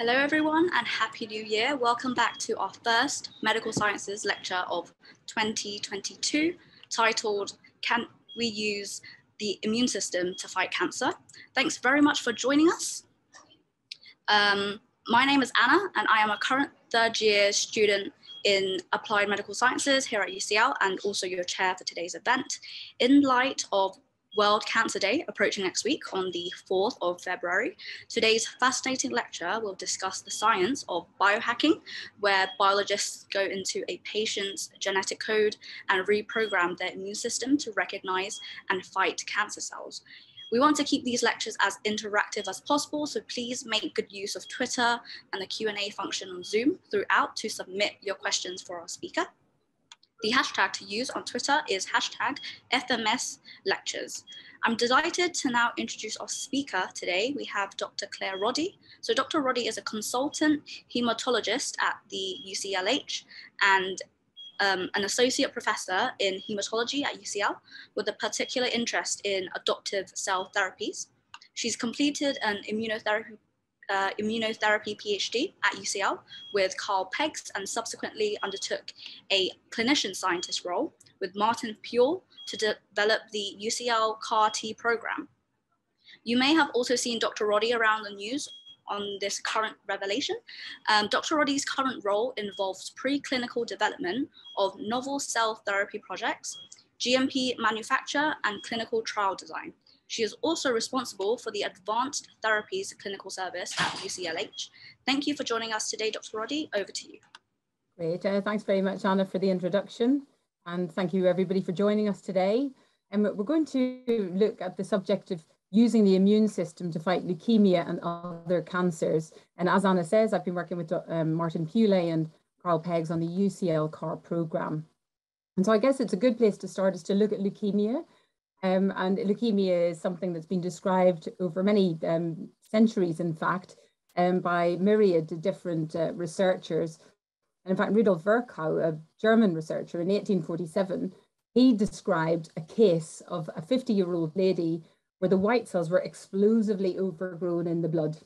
Hello everyone and Happy New Year. Welcome back to our first Medical Sciences lecture of 2022 titled Can We Use the Immune System to Fight Cancer? Thanks very much for joining us. Um, my name is Anna and I am a current third year student in Applied Medical Sciences here at UCL and also your chair for today's event. In light of World Cancer Day approaching next week on the 4th of February. Today's fascinating lecture will discuss the science of biohacking, where biologists go into a patient's genetic code and reprogram their immune system to recognize and fight cancer cells. We want to keep these lectures as interactive as possible, so please make good use of Twitter and the Q&A function on Zoom throughout to submit your questions for our speaker. The hashtag to use on Twitter is hashtag FMS lectures. I'm delighted to now introduce our speaker today. We have Dr. Claire Roddy. So Dr. Roddy is a consultant hematologist at the UCLH and um, an associate professor in hematology at UCL with a particular interest in adoptive cell therapies. She's completed an immunotherapy immunotherapy PhD at UCL with Carl Peggs and subsequently undertook a clinician scientist role with Martin Puhle to de develop the UCL CAR T program. You may have also seen Dr. Roddy around the news on this current revelation. Um, Dr. Roddy's current role involves preclinical development of novel cell therapy projects, GMP manufacture, and clinical trial design. She is also responsible for the Advanced Therapies Clinical Service at UCLH. Thank you for joining us today, Dr. Roddy. Over to you. Great. Uh, thanks very much, Anna, for the introduction. And thank you, everybody, for joining us today. And we're going to look at the subject of using the immune system to fight leukemia and other cancers. And as Anna says, I've been working with um, Martin Puhle and Carl Peggs on the UCL CAR program. And so I guess it's a good place to start is to look at leukemia um, and leukemia is something that's been described over many um, centuries, in fact, um, by myriad different uh, researchers. And in fact, Rudolf Virchow, a German researcher in 1847, he described a case of a 50 year old lady where the white cells were explosively overgrown in the blood.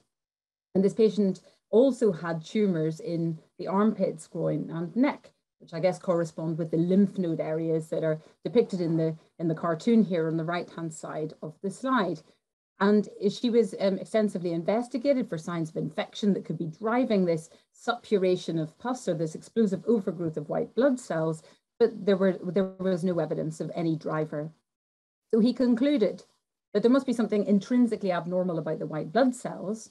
And this patient also had tumors in the armpits, groin, and neck which I guess correspond with the lymph node areas that are depicted in the, in the cartoon here on the right-hand side of the slide. And she was um, extensively investigated for signs of infection that could be driving this suppuration of pus or this explosive overgrowth of white blood cells, but there, were, there was no evidence of any driver. So he concluded that there must be something intrinsically abnormal about the white blood cells,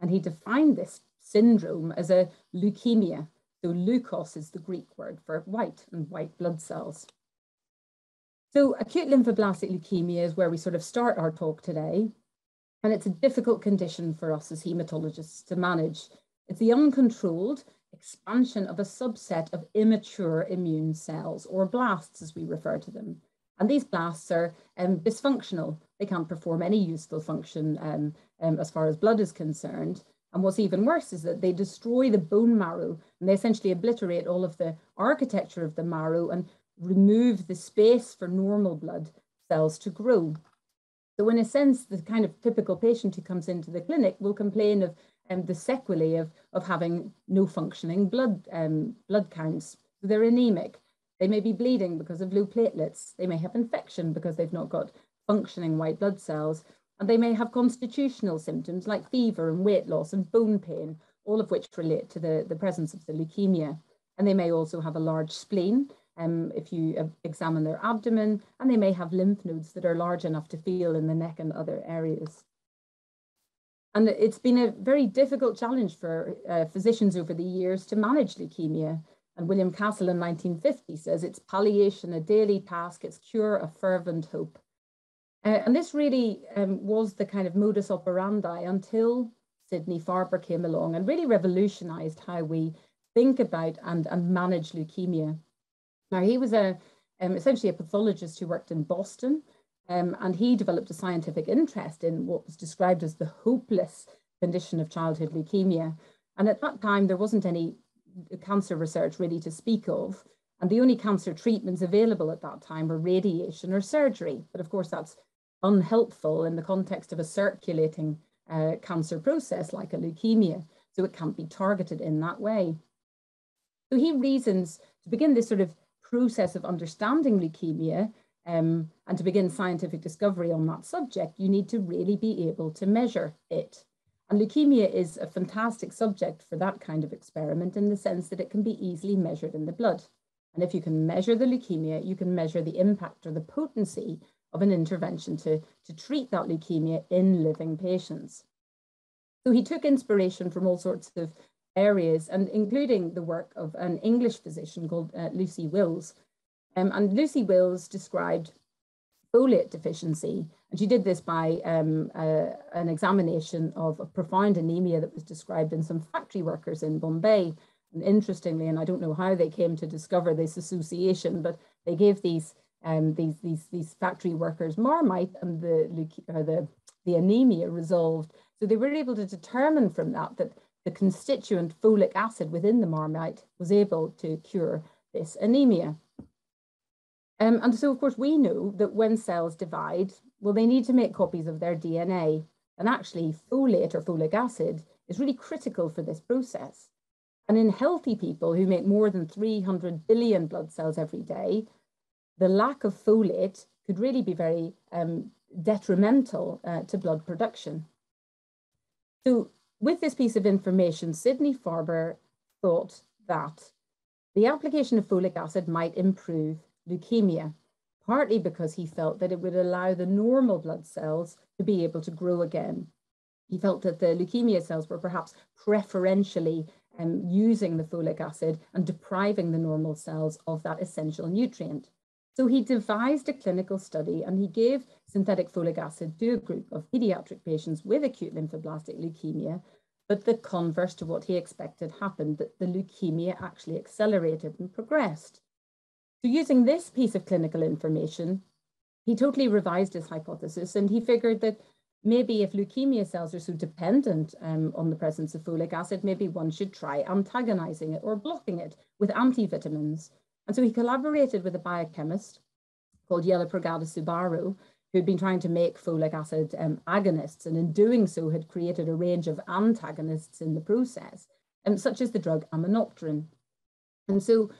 and he defined this syndrome as a leukemia, so leukos is the Greek word for white and white blood cells. So acute lymphoblastic leukemia is where we sort of start our talk today. And it's a difficult condition for us as hematologists to manage. It's the uncontrolled expansion of a subset of immature immune cells, or blasts as we refer to them. And these blasts are um, dysfunctional. They can't perform any useful function um, um, as far as blood is concerned. And what's even worse is that they destroy the bone marrow and they essentially obliterate all of the architecture of the marrow and remove the space for normal blood cells to grow. So in a sense, the kind of typical patient who comes into the clinic will complain of um, the sequelae of, of having no functioning blood, um, blood counts. They're anemic. They may be bleeding because of low platelets. They may have infection because they've not got functioning white blood cells. And they may have constitutional symptoms like fever and weight loss and bone pain, all of which relate to the, the presence of the leukemia. And they may also have a large spleen um, if you examine their abdomen, and they may have lymph nodes that are large enough to feel in the neck and other areas. And it's been a very difficult challenge for uh, physicians over the years to manage leukemia. And William Castle in 1950 says it's palliation, a daily task, it's cure, a fervent hope. Uh, and this really um, was the kind of modus operandi until Sidney Farber came along and really revolutionized how we think about and, and manage leukemia. Now, he was a um, essentially a pathologist who worked in Boston, um, and he developed a scientific interest in what was described as the hopeless condition of childhood leukemia. And at that time, there wasn't any cancer research really to speak of. And the only cancer treatments available at that time were radiation or surgery. But of course, that's unhelpful in the context of a circulating uh, cancer process like a leukemia. so it can't be targeted in that way. So he reasons to begin this sort of process of understanding leukemia um, and to begin scientific discovery on that subject, you need to really be able to measure it. And leukemia is a fantastic subject for that kind of experiment in the sense that it can be easily measured in the blood. And if you can measure the leukemia, you can measure the impact or the potency of an intervention to, to treat that leukemia in living patients. So he took inspiration from all sorts of areas, and including the work of an English physician called uh, Lucy Wills. Um, and Lucy Wills described folate deficiency, and she did this by um, uh, an examination of a profound anemia that was described in some factory workers in Bombay. And interestingly, and I don't know how they came to discover this association, but they gave these um, these these these factory workers marmite, and the the the anemia resolved. So they were able to determine from that that the constituent folic acid within the marmite was able to cure this anemia. Um, and so, of course, we know that when cells divide, well, they need to make copies of their DNA. And actually, folate or folic acid is really critical for this process. And in healthy people who make more than 300 billion blood cells every day, the lack of folate could really be very um, detrimental uh, to blood production. So with this piece of information, Sidney Farber thought that the application of folic acid might improve leukemia, partly because he felt that it would allow the normal blood cells to be able to grow again. He felt that the leukemia cells were perhaps preferentially um, using the folic acid and depriving the normal cells of that essential nutrient. So he devised a clinical study and he gave synthetic folic acid to a group of pediatric patients with acute lymphoblastic leukemia. But the converse to what he expected happened, that the leukemia actually accelerated and progressed. So using this piece of clinical information, he totally revised his hypothesis and he figured that maybe if leukemia cells are so dependent um, on the presence of folic acid, maybe one should try antagonizing it or blocking it with antivitamins and so he collaborated with a biochemist called Yella Pragada Subbaru, who'd been trying to make folic acid um, agonists, and in doing so had created a range of antagonists in the process, um, such as the drug aminopterin. And so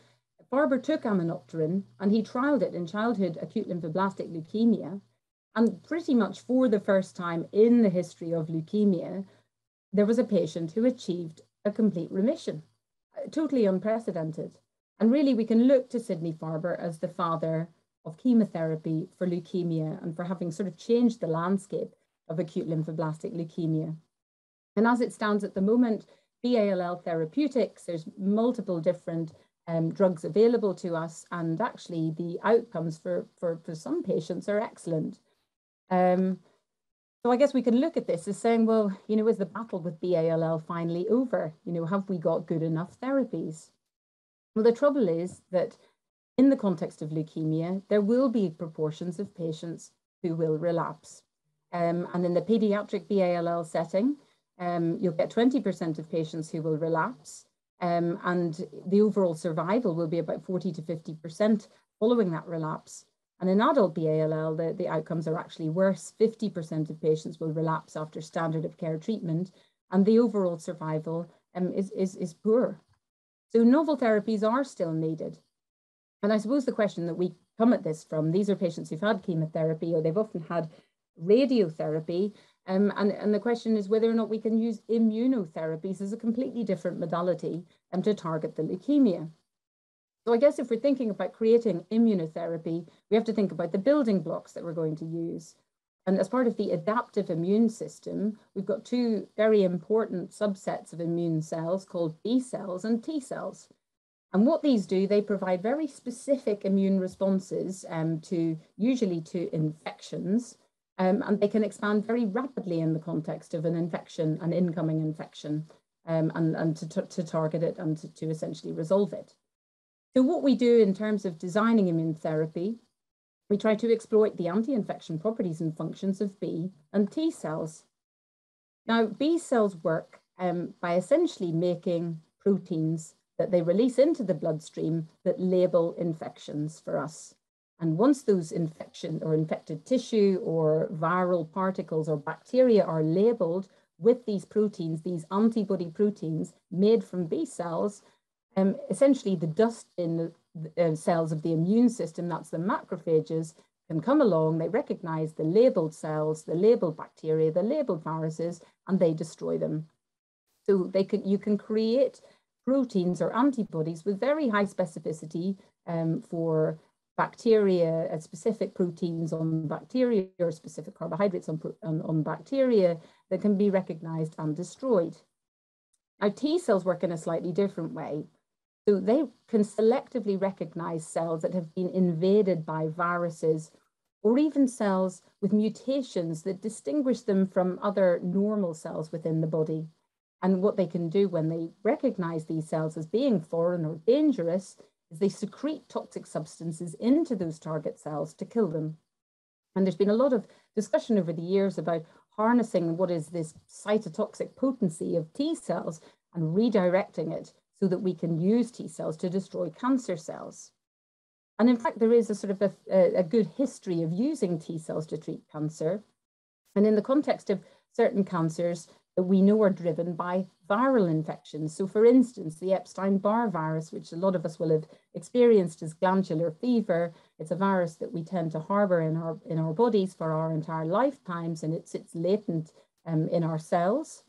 Farber took aminopterin and he trialed it in childhood acute lymphoblastic leukemia. And pretty much for the first time in the history of leukemia, there was a patient who achieved a complete remission, uh, totally unprecedented. And really, we can look to Sidney Farber as the father of chemotherapy for leukemia and for having sort of changed the landscape of acute lymphoblastic leukemia. And as it stands at the moment, BALL therapeutics, there's multiple different um, drugs available to us, and actually the outcomes for, for, for some patients are excellent. Um, so I guess we can look at this as saying, well, you know, is the battle with BALL finally over? You know, have we got good enough therapies? Well, the trouble is that in the context of leukemia, there will be proportions of patients who will relapse. Um, and in the pediatric BALL setting, um, you'll get 20% of patients who will relapse. Um, and the overall survival will be about 40 to 50% following that relapse. And in adult BALL, the, the outcomes are actually worse. 50% of patients will relapse after standard of care treatment, and the overall survival um, is, is, is poor. So novel therapies are still needed. And I suppose the question that we come at this from, these are patients who've had chemotherapy or they've often had radiotherapy. Um, and, and the question is whether or not we can use immunotherapies as a completely different modality um, to target the leukemia. So I guess if we're thinking about creating immunotherapy, we have to think about the building blocks that we're going to use. And as part of the adaptive immune system, we've got two very important subsets of immune cells called B cells and T cells. And what these do, they provide very specific immune responses um, to usually to infections, um, and they can expand very rapidly in the context of an infection, an incoming infection, um, and, and to, to target it and to, to essentially resolve it. So what we do in terms of designing immune therapy we try to exploit the anti-infection properties and functions of B and T cells. Now, B cells work um, by essentially making proteins that they release into the bloodstream that label infections for us. And once those infection or infected tissue or viral particles or bacteria are labeled with these proteins, these antibody proteins made from B cells, um, essentially the dust in the uh, cells of the immune system, that's the macrophages, can come along, they recognize the labeled cells, the labeled bacteria, the labeled viruses, and they destroy them. So they can, you can create proteins or antibodies with very high specificity um, for bacteria, uh, specific proteins on bacteria or specific carbohydrates on, on, on bacteria that can be recognized and destroyed. Now, T cells work in a slightly different way. So they can selectively recognize cells that have been invaded by viruses or even cells with mutations that distinguish them from other normal cells within the body. And what they can do when they recognize these cells as being foreign or dangerous is they secrete toxic substances into those target cells to kill them. And there's been a lot of discussion over the years about harnessing what is this cytotoxic potency of T cells and redirecting it so that we can use T cells to destroy cancer cells. And in fact, there is a sort of a, a good history of using T cells to treat cancer. And in the context of certain cancers that we know are driven by viral infections. So for instance, the Epstein-Barr virus, which a lot of us will have experienced as glandular fever, it's a virus that we tend to harbor in our, in our bodies for our entire lifetimes, and it sits latent um, in our cells.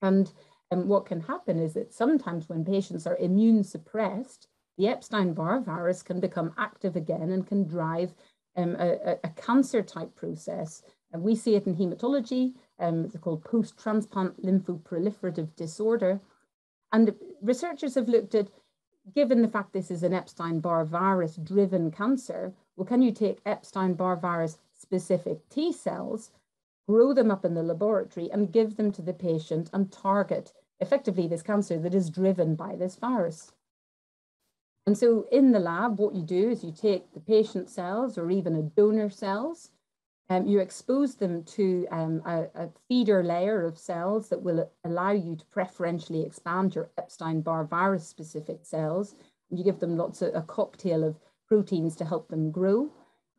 And and what can happen is that sometimes when patients are immune suppressed, the Epstein-Barr virus can become active again and can drive um, a, a, cancer type process. And we see it in hematology, um, it's called post-transplant lymphoproliferative disorder. And researchers have looked at, given the fact this is an Epstein-Barr virus driven cancer, well, can you take Epstein-Barr virus specific T cells grow them up in the laboratory and give them to the patient and target effectively this cancer that is driven by this virus. And so in the lab, what you do is you take the patient cells or even a donor cells, um, you expose them to um, a, a, feeder layer of cells that will allow you to preferentially expand your Epstein-Barr virus specific cells. And you give them lots of a cocktail of proteins to help them grow.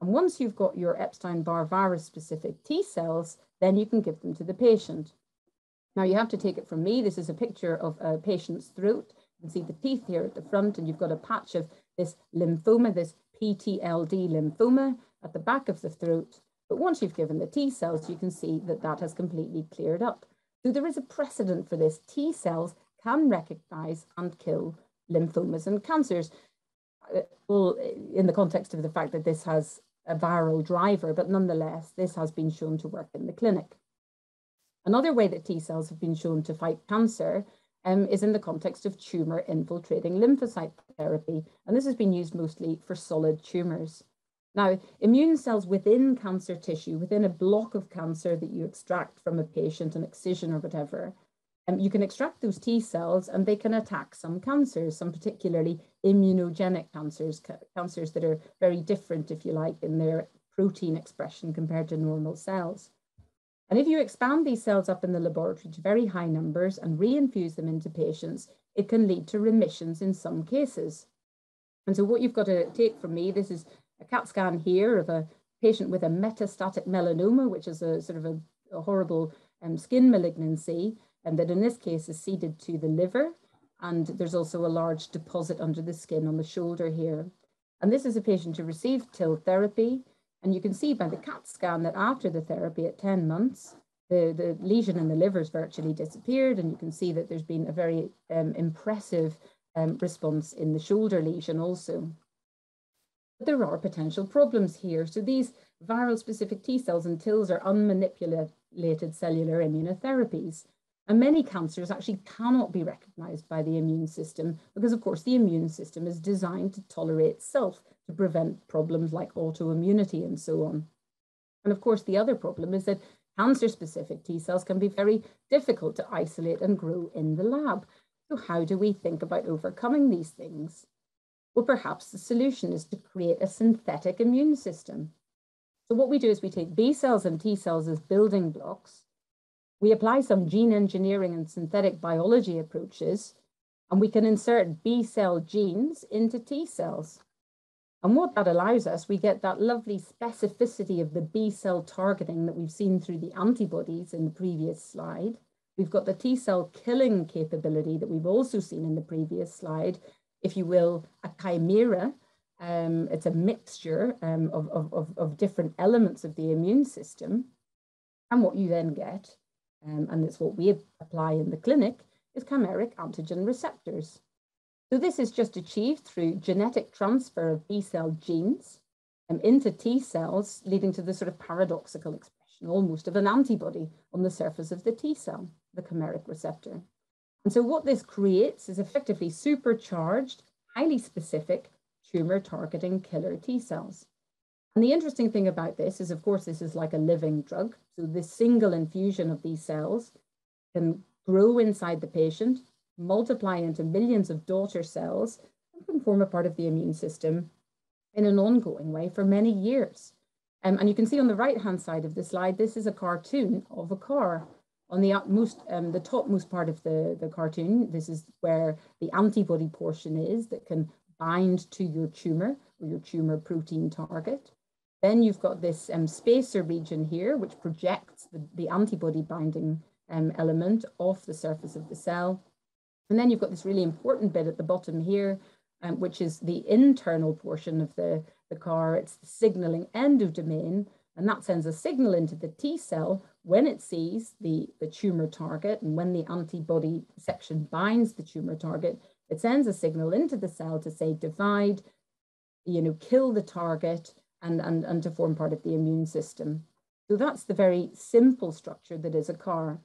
And once you've got your Epstein-Barr virus specific T cells, then you can give them to the patient. Now you have to take it from me. This is a picture of a patient's throat. You can see the teeth here at the front and you've got a patch of this lymphoma, this PTLD lymphoma at the back of the throat. But once you've given the T cells, you can see that that has completely cleared up. So there is a precedent for this. T cells can recognize and kill lymphomas and cancers. Uh, well, in the context of the fact that this has a viral driver, but nonetheless, this has been shown to work in the clinic. Another way that T cells have been shown to fight cancer um, is in the context of tumor infiltrating lymphocyte therapy, and this has been used mostly for solid tumors. Now, immune cells within cancer tissue, within a block of cancer that you extract from a patient, an excision or whatever, um, you can extract those T cells and they can attack some cancers, some particularly immunogenic cancers, ca cancers that are very different, if you like, in their protein expression compared to normal cells. And if you expand these cells up in the laboratory to very high numbers and reinfuse them into patients, it can lead to remissions in some cases. And so what you've got to take from me, this is a CAT scan here of a patient with a metastatic melanoma, which is a sort of a, a horrible um, skin malignancy and that in this case is seeded to the liver. And there's also a large deposit under the skin on the shoulder here. And this is a patient who received TIL therapy. And you can see by the CAT scan that after the therapy at 10 months, the, the lesion in the liver has virtually disappeared. And you can see that there's been a very um, impressive um, response in the shoulder lesion also. But there are potential problems here. So these viral specific T cells and TILs are unmanipulated cellular immunotherapies. And many cancers actually cannot be recognized by the immune system because, of course, the immune system is designed to tolerate self to prevent problems like autoimmunity and so on. And of course, the other problem is that cancer-specific T cells can be very difficult to isolate and grow in the lab. So how do we think about overcoming these things? Well, perhaps the solution is to create a synthetic immune system. So what we do is we take B cells and T cells as building blocks, we apply some gene engineering and synthetic biology approaches, and we can insert B cell genes into T cells. And what that allows us, we get that lovely specificity of the B cell targeting that we've seen through the antibodies in the previous slide. We've got the T cell killing capability that we've also seen in the previous slide, if you will, a chimera. Um, it's a mixture um, of, of, of, different elements of the immune system. And what you then get, um, and it's what we apply in the clinic, is chimeric antigen receptors. So this is just achieved through genetic transfer of B cell genes um, into T cells, leading to the sort of paradoxical expression almost of an antibody on the surface of the T cell, the chimeric receptor. And so what this creates is effectively supercharged, highly specific tumor targeting killer T cells. And the interesting thing about this is, of course, this is like a living drug. So this single infusion of these cells can grow inside the patient, multiply into millions of daughter cells and can form a part of the immune system in an ongoing way for many years. Um, and you can see on the right-hand side of the slide, this is a cartoon of a car. On the most, um, the topmost part of the, the cartoon, this is where the antibody portion is that can bind to your tumor or your tumor protein target. Then you've got this um, spacer region here, which projects the, the antibody binding um, element off the surface of the cell. And then you've got this really important bit at the bottom here, um, which is the internal portion of the, the CAR. It's the signaling end of domain, and that sends a signal into the T cell when it sees the, the tumor target and when the antibody section binds the tumor target, it sends a signal into the cell to say divide, you know, kill the target and, and, and to form part of the immune system. So that's the very simple structure that is a CAR.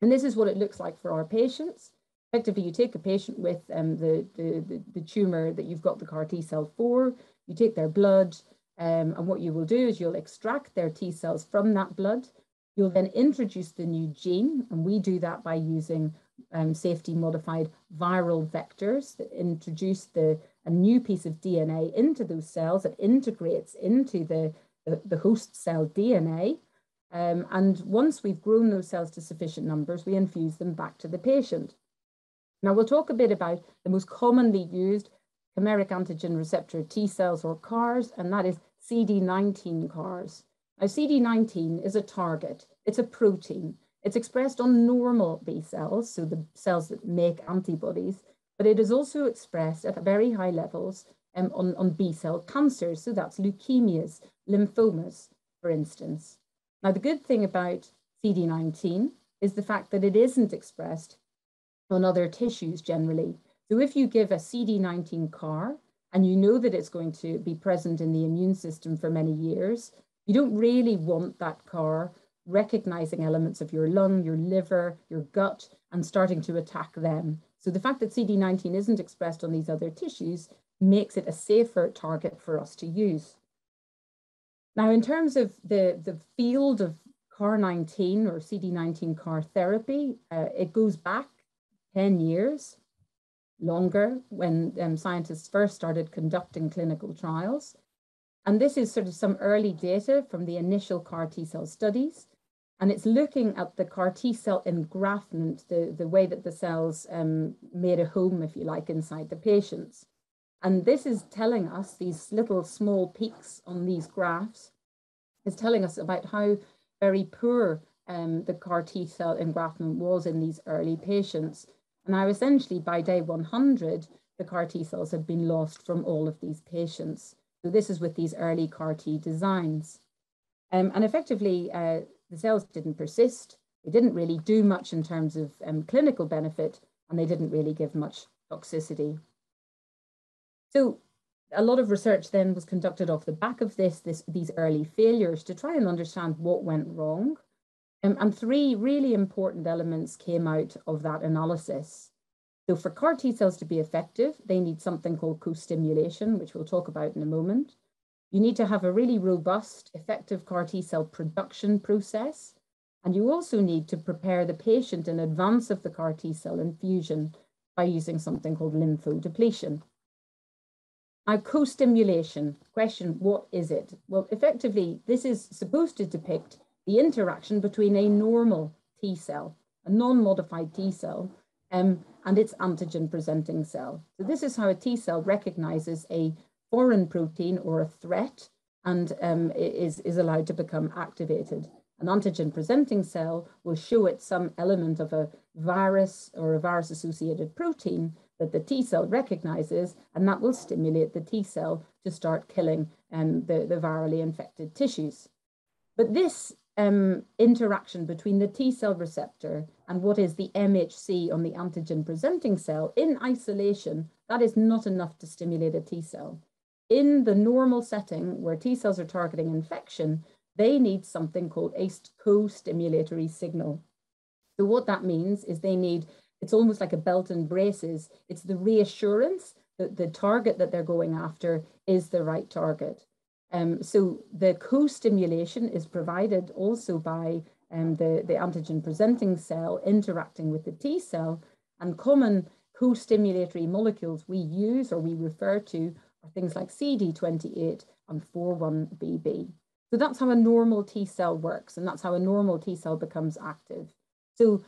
And this is what it looks like for our patients effectively you take a patient with um, the, the, the, the tumor that you've got the CAR T cell for, you take their blood, um, and what you will do is you'll extract their T cells from that blood. You'll then introduce the new gene, and we do that by using um, safety modified viral vectors that introduce the, a new piece of DNA into those cells that integrates into the, the, the host cell DNA. Um, and once we've grown those cells to sufficient numbers, we infuse them back to the patient. Now we'll talk a bit about the most commonly used chimeric antigen receptor T cells or CARs, and that is CD19 CARs. Now CD19 is a target, it's a protein. It's expressed on normal B cells, so the cells that make antibodies, but it is also expressed at very high levels um, on, on B cell cancers, so that's leukemias, lymphomas, for instance. Now the good thing about CD19 is the fact that it isn't expressed on other tissues generally. So if you give a CD19 CAR and you know that it's going to be present in the immune system for many years, you don't really want that CAR recognizing elements of your lung, your liver, your gut, and starting to attack them. So the fact that CD19 isn't expressed on these other tissues makes it a safer target for us to use. Now, in terms of the, the field of CAR19 or CD19 CAR therapy, uh, it goes back 10 years, longer, when um, scientists first started conducting clinical trials. And this is sort of some early data from the initial CAR T cell studies. And it's looking at the CAR T cell engraftment, the, the way that the cells um, made a home, if you like, inside the patients. And this is telling us, these little small peaks on these graphs, is telling us about how very poor um, the CAR T cell engraftment was in these early patients. And now essentially by day 100, the CAR T cells have been lost from all of these patients. So this is with these early CAR T designs. Um, and effectively, uh, the cells didn't persist. They didn't really do much in terms of um, clinical benefit, and they didn't really give much toxicity. So a lot of research then was conducted off the back of this, this these early failures to try and understand what went wrong um, and three really important elements came out of that analysis. So for CAR T cells to be effective, they need something called co-stimulation, which we'll talk about in a moment. You need to have a really robust, effective CAR T cell production process. And you also need to prepare the patient in advance of the CAR T cell infusion by using something called lymphodepletion. Now, co-stimulation, question, what is it? Well, effectively, this is supposed to depict the interaction between a normal T cell, a non-modified T cell, um, and its antigen presenting cell. So this is how a T cell recognizes a foreign protein or a threat and um, is, is allowed to become activated. An antigen presenting cell will show it some element of a virus or a virus associated protein that the T cell recognizes, and that will stimulate the T cell to start killing um, the, the virally infected tissues. But this um, interaction between the T cell receptor and what is the MHC on the antigen presenting cell in isolation, that is not enough to stimulate a T cell. In the normal setting where T cells are targeting infection, they need something called a co-stimulatory signal. So what that means is they need, it's almost like a belt and braces. It's the reassurance that the target that they're going after is the right target. Um, so the co-stimulation is provided also by um, the, the antigen presenting cell interacting with the T cell and common co-stimulatory molecules we use or we refer to are things like CD28 and 41BB. So that's how a normal T cell works and that's how a normal T cell becomes active. So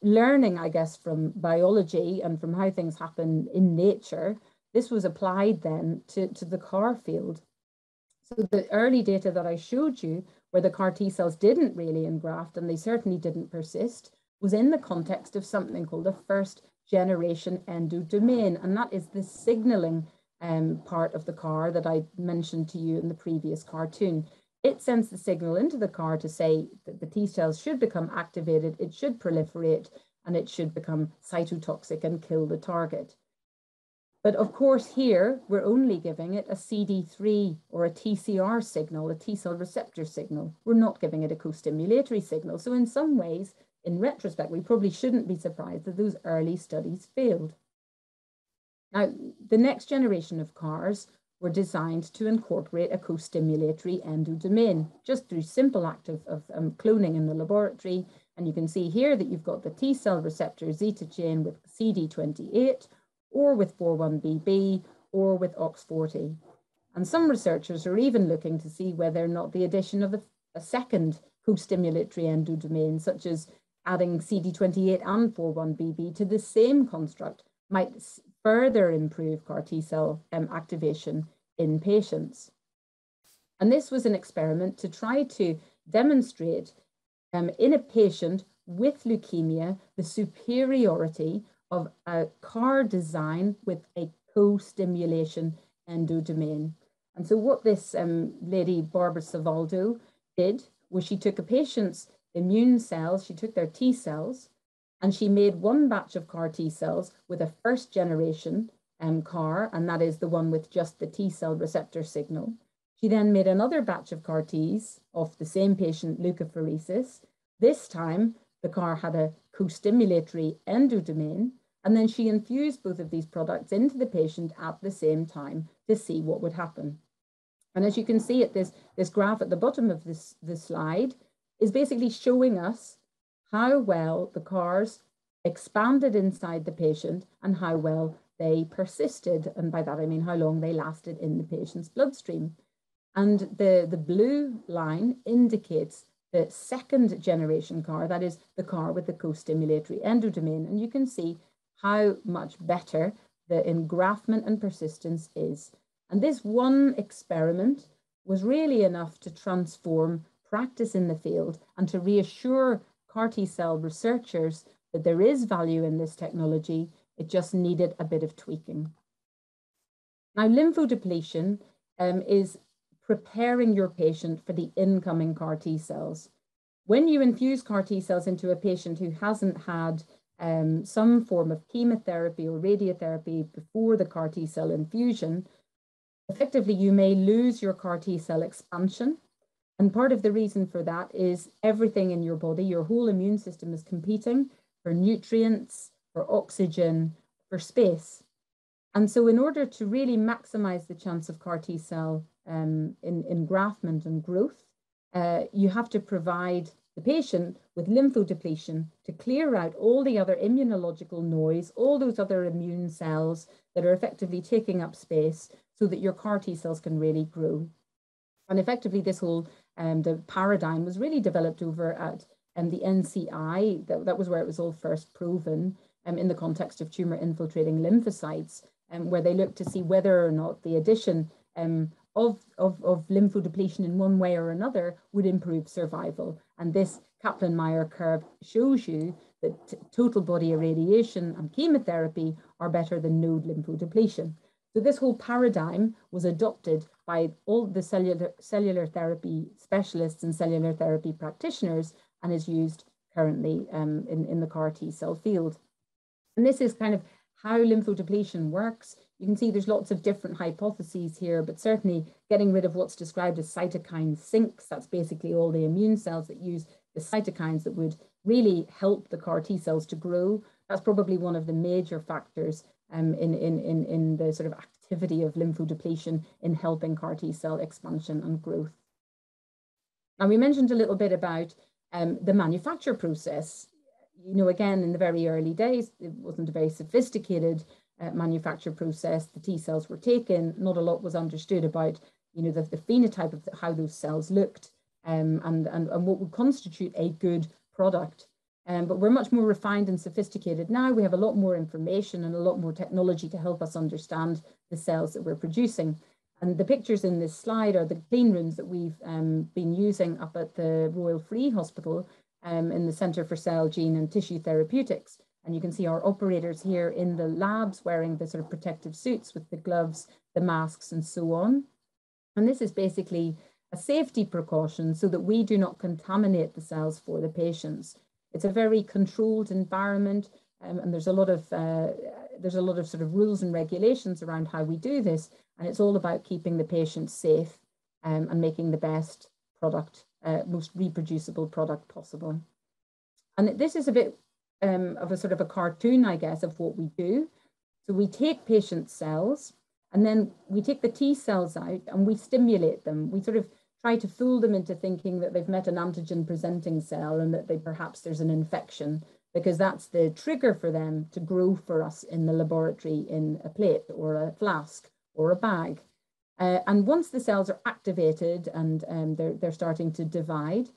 learning, I guess, from biology and from how things happen in nature, this was applied then to, to the CAR field. So the early data that I showed you, where the CAR T cells didn't really engraft and they certainly didn't persist, was in the context of something called a first generation endodomain. And that is the signaling um, part of the CAR that I mentioned to you in the previous cartoon. It sends the signal into the CAR to say that the T cells should become activated, it should proliferate, and it should become cytotoxic and kill the target. But of course, here we're only giving it a CD3 or a TCR signal, a T cell receptor signal. We're not giving it a co-stimulatory signal. So in some ways, in retrospect, we probably shouldn't be surprised that those early studies failed. Now, the next generation of CARs were designed to incorporate a co-stimulatory endodomain just through simple act of, of um, cloning in the laboratory. And you can see here that you've got the T cell receptor zeta chain with CD28 or with 41BB or with OX40. And some researchers are even looking to see whether or not the addition of a, a second co-stimulatory endodomain, such as adding CD28 and 41BB to the same construct, might further improve CAR T cell um, activation in patients. And this was an experiment to try to demonstrate um, in a patient with leukemia the superiority of a CAR design with a co-stimulation endodomain. And so what this um, lady, Barbara Savoldo, did was she took a patient's immune cells, she took their T cells, and she made one batch of CAR T cells with a first generation um, CAR, and that is the one with just the T cell receptor signal. She then made another batch of CAR Ts of the same patient, leukapheresis. This time, the CAR had a co-stimulatory endodomain, and then she infused both of these products into the patient at the same time to see what would happen. And as you can see at this, this graph at the bottom of this, this slide is basically showing us how well the CARs expanded inside the patient and how well they persisted. And by that, I mean how long they lasted in the patient's bloodstream. And the, the blue line indicates the second generation CAR, that is the CAR with the co-stimulatory endodomain. And you can see how much better the engraftment and persistence is. And this one experiment was really enough to transform practice in the field and to reassure CAR T cell researchers that there is value in this technology. It just needed a bit of tweaking. Now, lymphodepletion um, is preparing your patient for the incoming CAR T cells. When you infuse CAR T cells into a patient who hasn't had um, some form of chemotherapy or radiotherapy before the CAR T cell infusion, effectively you may lose your CAR T cell expansion and part of the reason for that is everything in your body, your whole immune system is competing for nutrients, for oxygen, for space. And so in order to really maximize the chance of CAR T cell um, in, engraftment and growth, uh, you have to provide the patient with lymphodepletion to clear out all the other immunological noise, all those other immune cells that are effectively taking up space so that your CAR T cells can really grow. And effectively, this whole um, the paradigm was really developed over at um, the NCI. That, that was where it was all first proven um, in the context of tumor infiltrating lymphocytes um, where they looked to see whether or not the addition um, of, of, of lymphodepletion in one way or another would improve survival. And this Kaplan-Meier curve shows you that total body irradiation and chemotherapy are better than node lymphodepletion. So this whole paradigm was adopted by all the cellular, cellular therapy specialists and cellular therapy practitioners and is used currently um, in, in the CAR T cell field. And this is kind of how lymphodepletion works. You can see there's lots of different hypotheses here, but certainly getting rid of what's described as cytokine sinks, that's basically all the immune cells that use the cytokines that would really help the CAR T cells to grow. That's probably one of the major factors um, in, in, in, in the sort of activity of lymphodepletion in helping CAR T cell expansion and growth. Now, we mentioned a little bit about um, the manufacture process. You know, again, in the very early days, it wasn't a very sophisticated uh, manufacture process. The T cells were taken, not a lot was understood about, you know, the, the phenotype of the, how those cells looked um, and, and, and what would constitute a good product. Um, but we're much more refined and sophisticated now. We have a lot more information and a lot more technology to help us understand the cells that we're producing. And the pictures in this slide are the clean rooms that we've um, been using up at the Royal Free Hospital um, in the Centre for Cell, Gene and Tissue Therapeutics. And you can see our operators here in the labs wearing the sort of protective suits with the gloves, the masks and so on. And this is basically a safety precaution so that we do not contaminate the cells for the patients. It's a very controlled environment um, and there's a lot of uh, there's a lot of sort of rules and regulations around how we do this and it's all about keeping the patient safe um, and making the best product, uh, most reproducible product possible. And this is a bit um, of a sort of a cartoon, I guess, of what we do. So we take patient cells and then we take the T cells out and we stimulate them. We sort of try to fool them into thinking that they've met an antigen presenting cell and that they perhaps there's an infection because that's the trigger for them to grow for us in the laboratory in a plate or a flask or a bag. Uh, and once the cells are activated and um, they're, they're starting to divide,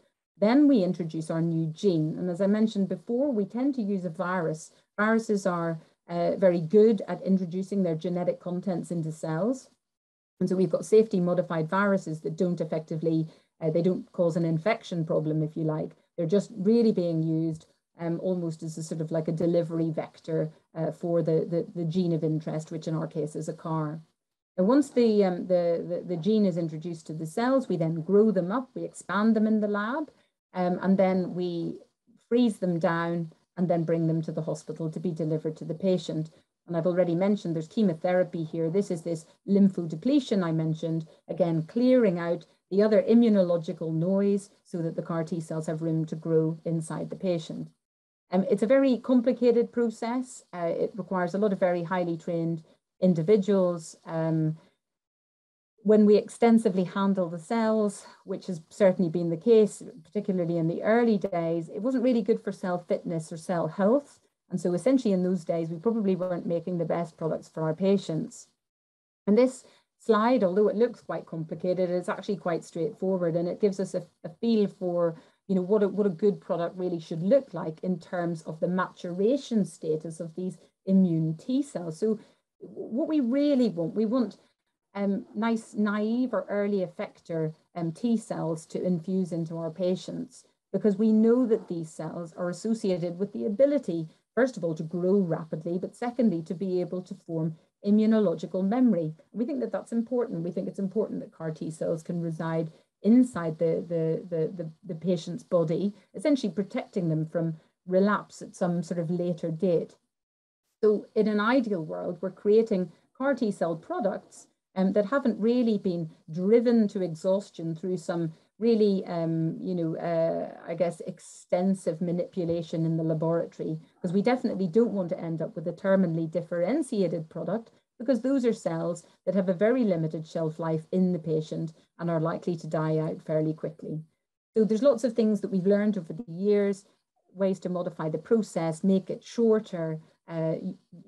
then we introduce our new gene. And as I mentioned before, we tend to use a virus. Viruses are uh, very good at introducing their genetic contents into cells. And so we've got safety modified viruses that don't effectively, uh, they don't cause an infection problem, if you like. They're just really being used um, almost as a sort of like a delivery vector uh, for the, the, the, gene of interest, which in our case is a CAR. And once the, um, the, the, the, gene is introduced to the cells, we then grow them up, we expand them in the lab, um, and then we freeze them down and then bring them to the hospital to be delivered to the patient. And I've already mentioned there's chemotherapy here. This is this lymphodepletion I mentioned, again, clearing out the other immunological noise so that the CAR T cells have room to grow inside the patient. Um, it's a very complicated process. Uh, it requires a lot of very highly trained individuals. Um, when we extensively handle the cells, which has certainly been the case, particularly in the early days, it wasn't really good for cell fitness or cell health. And so essentially in those days, we probably weren't making the best products for our patients. And this slide, although it looks quite complicated, is actually quite straightforward and it gives us a, a feel for you know, what a, what a good product really should look like in terms of the maturation status of these immune T cells. So what we really want, we want um, nice naive or early effector um, T cells to infuse into our patients because we know that these cells are associated with the ability first of all, to grow rapidly, but secondly, to be able to form immunological memory. We think that that's important. We think it's important that CAR T cells can reside inside the, the, the, the, the patient's body, essentially protecting them from relapse at some sort of later date. So in an ideal world, we're creating CAR T cell products um, that haven't really been driven to exhaustion through some really, um, you know, uh, I guess, extensive manipulation in the laboratory, because we definitely don't want to end up with a terminally differentiated product, because those are cells that have a very limited shelf life in the patient and are likely to die out fairly quickly. So there's lots of things that we've learned over the years, ways to modify the process, make it shorter, uh,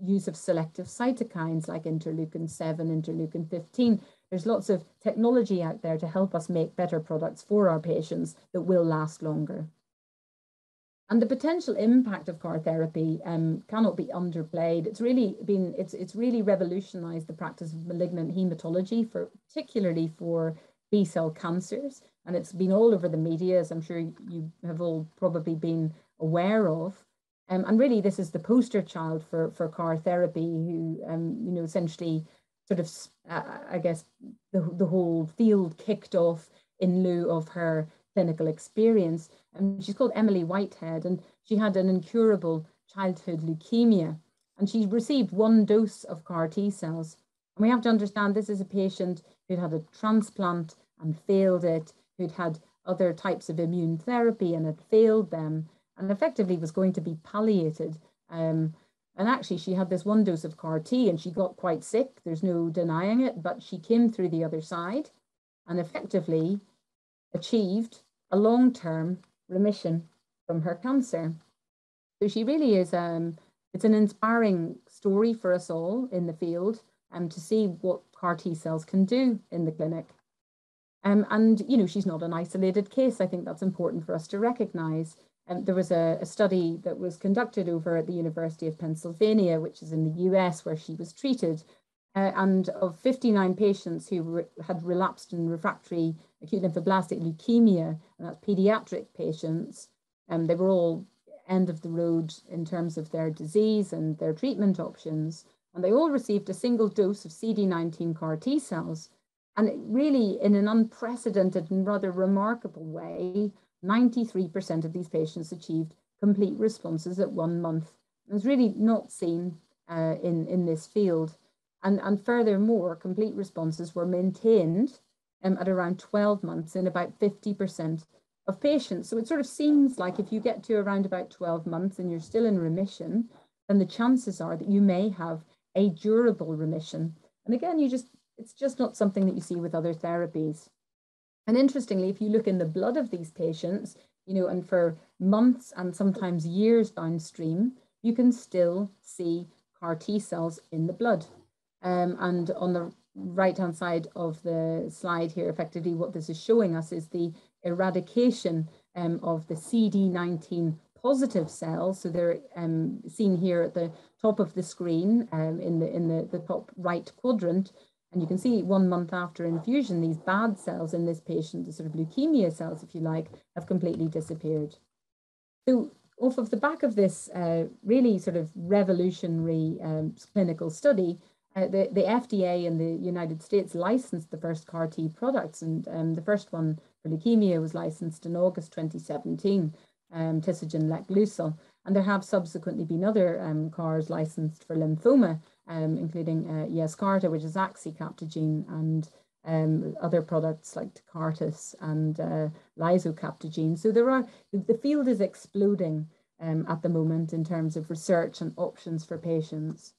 use of selective cytokines like interleukin 7, interleukin 15, there's lots of technology out there to help us make better products for our patients that will last longer. And the potential impact of CAR therapy um, cannot be underplayed. It's really been, it's, it's really revolutionized the practice of malignant hematology, for particularly for B cell cancers. And it's been all over the media, as I'm sure you have all probably been aware of. Um, and really, this is the poster child for, for CAR therapy, who, um, you know, essentially sort of, uh, I guess, the, the whole field kicked off in lieu of her clinical experience. And she's called Emily Whitehead, and she had an incurable childhood leukemia. And she received one dose of CAR T cells. And we have to understand this is a patient who'd had a transplant and failed it, who'd had other types of immune therapy and had failed them, and effectively was going to be palliated. Um, and actually, she had this one dose of CAR T and she got quite sick. There's no denying it, but she came through the other side and effectively achieved a long term remission from her cancer. So she really is, um, it's an inspiring story for us all in the field um, to see what CAR T cells can do in the clinic. Um, and, you know, she's not an isolated case. I think that's important for us to recognize. There was a, a, study that was conducted over at the University of Pennsylvania, which is in the US, where she was treated. Uh, and of 59 patients who re had relapsed and refractory acute lymphoblastic leukemia, and that's pediatric patients, um, they were all end of the road in terms of their disease and their treatment options. And they all received a single dose of CD19 CAR T cells. And really, in an unprecedented and rather remarkable way, 93% of these patients achieved complete responses at one month. It's really not seen uh, in, in this field. And, and furthermore, complete responses were maintained um, at around 12 months in about 50% of patients. So it sort of seems like if you get to around about 12 months and you're still in remission, then the chances are that you may have a durable remission. And again, you just it's just not something that you see with other therapies. And interestingly, if you look in the blood of these patients, you know, and for months and sometimes years downstream, you can still see CAR T cells in the blood. Um, and on the right hand side of the slide here, effectively what this is showing us is the eradication um, of the CD19 positive cells. So they're um, seen here at the top of the screen um, in, the, in the, the top right quadrant. And you can see one month after infusion, these bad cells in this patient, the sort of leukemia cells, if you like, have completely disappeared. So off of the back of this uh, really sort of revolutionary um, clinical study, uh, the, the FDA in the United States licensed the first CAR T products, and um, the first one for leukemia was licensed in August 2017, um, Lechleqsel. And there have subsequently been other um, CARs licensed for lymphoma, um, including uh, Yescarta, which is axicabtagene, and um, other products like Tecartus and uh, lisocabtagene. So there are, the field is exploding um, at the moment in terms of research and options for patients.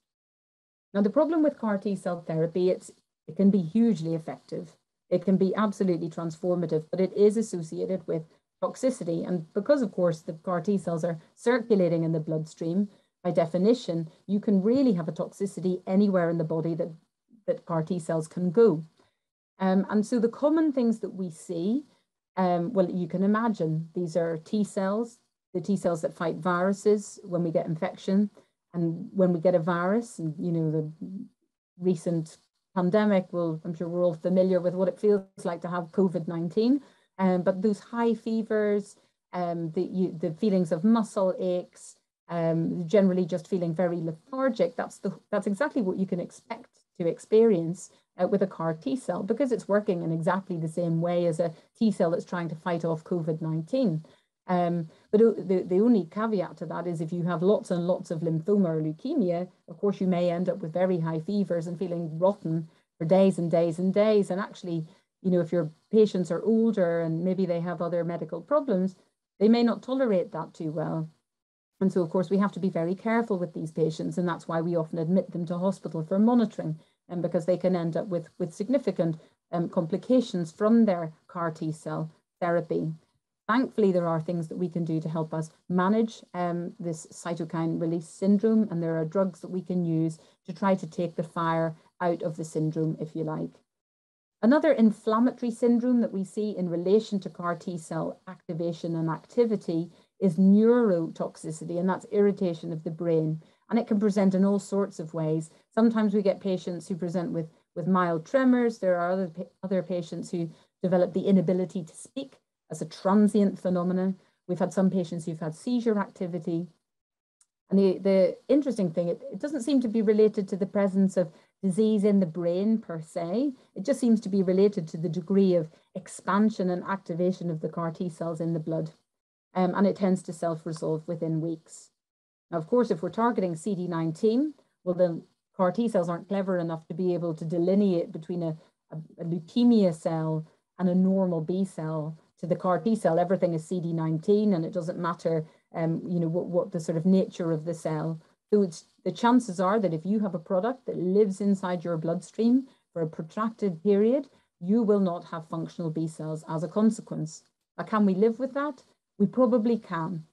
Now, the problem with CAR T cell therapy, it's, it can be hugely effective. It can be absolutely transformative, but it is associated with toxicity. And because, of course, the CAR T cells are circulating in the bloodstream, by definition, you can really have a toxicity anywhere in the body that, that CAR T cells can go. Um, and so the common things that we see, um, well, you can imagine these are T cells, the T cells that fight viruses when we get infection. And when we get a virus, and you know, the recent pandemic, well, I'm sure we're all familiar with what it feels like to have COVID 19. Um, but those high fevers, um, the, you, the feelings of muscle aches, um, generally just feeling very lethargic, that's, the, that's exactly what you can expect to experience uh, with a CAR T cell because it's working in exactly the same way as a T cell that's trying to fight off COVID 19. Um, but the, the only caveat to that is if you have lots and lots of lymphoma or leukemia, of course, you may end up with very high fevers and feeling rotten for days and days and days. And actually, you know, if your patients are older and maybe they have other medical problems, they may not tolerate that too well. And so, of course, we have to be very careful with these patients, and that's why we often admit them to hospital for monitoring, and because they can end up with, with significant um, complications from their CAR T cell therapy. Thankfully, there are things that we can do to help us manage um, this cytokine release syndrome, and there are drugs that we can use to try to take the fire out of the syndrome, if you like. Another inflammatory syndrome that we see in relation to CAR T cell activation and activity is neurotoxicity, and that's irritation of the brain. And it can present in all sorts of ways. Sometimes we get patients who present with, with mild tremors. There are other, other patients who develop the inability to speak as a transient phenomenon. We've had some patients who've had seizure activity. And the, the interesting thing, it, it doesn't seem to be related to the presence of disease in the brain per se. It just seems to be related to the degree of expansion and activation of the CAR T cells in the blood. Um, and it tends to self-resolve within weeks. Now, of course, if we're targeting CD19, well, then CAR T cells aren't clever enough to be able to delineate between a, a, a leukemia cell and a normal B cell. To the CAR T cell, everything is CD19, and it doesn't matter, um, you know, what, what the sort of nature of the cell. So the chances are that if you have a product that lives inside your bloodstream for a protracted period, you will not have functional B cells as a consequence. Now, can we live with that? We probably can.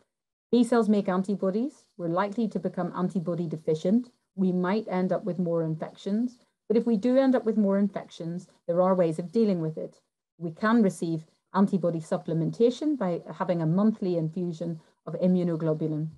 B cells make antibodies. We're likely to become antibody deficient. We might end up with more infections. But if we do end up with more infections, there are ways of dealing with it. We can receive antibody supplementation by having a monthly infusion of immunoglobulin.